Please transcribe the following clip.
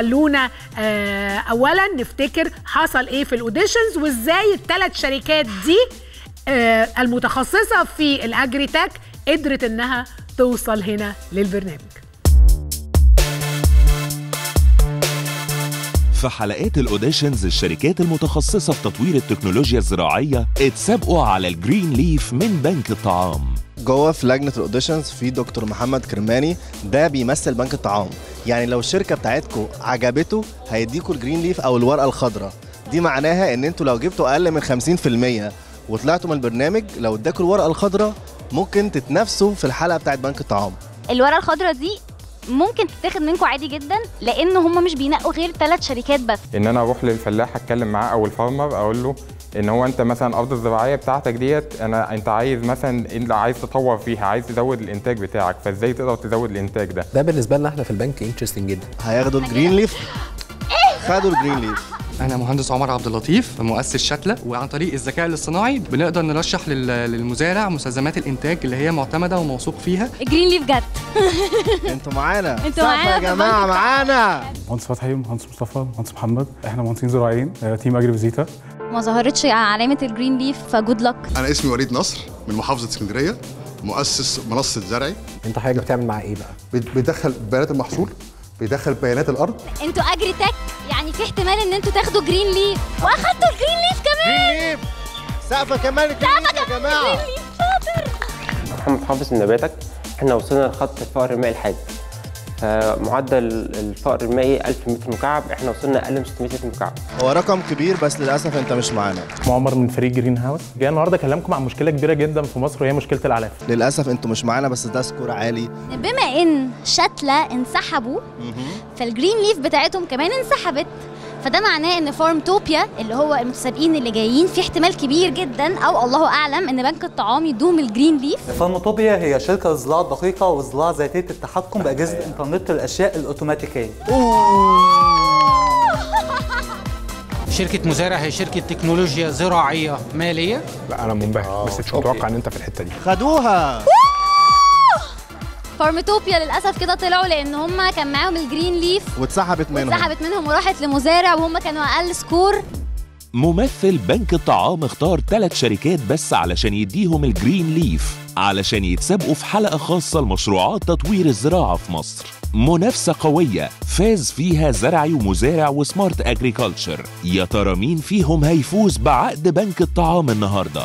خلونا آه اولا نفتكر حصل إيه في ال auditions وإزاي الثلاث شركات دي آه المتخصصة في ال agritech قدرت إنها توصل هنا للبرنامج. في حلقات ال auditions الشركات المتخصصة في تطوير التكنولوجيا الزراعية اتسابقوا على ال green leaf من بنك الطعام. جوه في لجنة ال auditions في دكتور محمد كرماني ده بيمثل بنك الطعام. يعني لو الشركة بتاعتكم عجبته هيديكوا ال green leaf أو الورقة الخضراء. دي معناها إن أنتوا لو جبتوا أقل من 50% وطلعتوا من البرنامج لو اداكوا الورقة الخضراء ممكن تتنافسوا في الحلقة بتاعت بنك الطعام. الورقة الخضراء دي ممكن تتاخد منكم عادي جدا لأن هم مش بينقوا غير ثلاث شركات بس. إن أنا أروح للفلاح أتكلم معاه أو ال farmer أقول له إن هو أنت مثلا الأرض الزراعية بتاعتك ديت أنا أنت عايز مثلا انت عايز تطور فيها عايز تزود الإنتاج بتاعك فإزاي تقدر تزود الإنتاج ده؟ ده بالنسبة لنا إحنا في البنك interesting جدا. هياخدوا ال green leaf خدوا ال green leaf أنا مهندس عمر عبد اللطيف مؤسس شتلة وعن طريق الذكاء الاصطناعي بنقدر نرشح لل- للمزارع مستلزمات الإنتاج اللي هي معتمدة وموثوق فيها. green leaf جت. أنتوا معانا. أنتوا صح معانا يا بنك معانا. مهندس فتحي مهندس مصطفى مهندس محمد. إحنا مهندسين زراعيين team اجري فيزيتا ما ظهرتش علامة ال green leaf ف good luck أنا اسمي وليد نصر من محافظة اسكندرية مؤسس منصة زرعي. أنت حضرتك بتعمل معاه إيه بقى؟ بيد- بيدخل بيانات المحصول بيدخل بيانات الأرض. أنتوا agritech يعني في احتمال إن أنتوا تاخدوا green leaf وأخدتوا ال green leaf كمان. green leaf سقفة كمان ال green leaf يا جماعة. محمد حافظ من نباتك إحنا وصلنا لخط الفقر المائي الحاد فمعدل الفقر المائي 1000 متر مكعب. إحنا وصلنا أقل من 600 متر مكعب. هو رقم كبير بس للأسف أنت مش معانا. معمر من فريق جرين هاوس. جاي النهارده أكلمكم عن مشكلة كبيرة جدا في مصر وهي مشكلة الأعلاف. للأسف أنتوا مش معانا بس ده score عالي. بما إن شتلة انسحبوا فال green leaf بتاعتهم كمان انسحبت. فده معناه إن فارمتوبيا اللي هو المتسابقين اللي جايين في احتمال كبير جدا أو الله أعلم إن بنك الطعام يدوهم ال green leaf فارمتوبيا هي شركة لزراعة دقيقة وزراعة ذاتية التحكم بأجهزة إنترنت الأشياء الأوتوماتيكية. شركة مزارع هي شركة تكنولوجيا زراعية مالية؟ لا أنا منبهر بس مش متوقع إن أنت في الحتة دي. خدوها. فارمتوبيا للأسف كده طلعوا لأن هم كان معاهم ال green leaf واتسحبت منهم. اتسحبت منهم وراحت لمزارع وهم كانوا أقل score ممثل بنك الطعام اختار ثلاث شركات بس علشان يديهم ال green leaf علشان يتسابقوا في حلقة خاصة لمشروعات تطوير الزراعة في مصر. منافسة قوية فاز فيها زرعي ومزارع و Smart Agriculture يا ترى مين فيهم هيفوز بعقد بنك الطعام النهارده؟